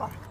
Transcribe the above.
Bye.